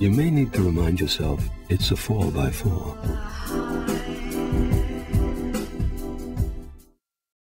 You may need to remind yourself it's a 4x4.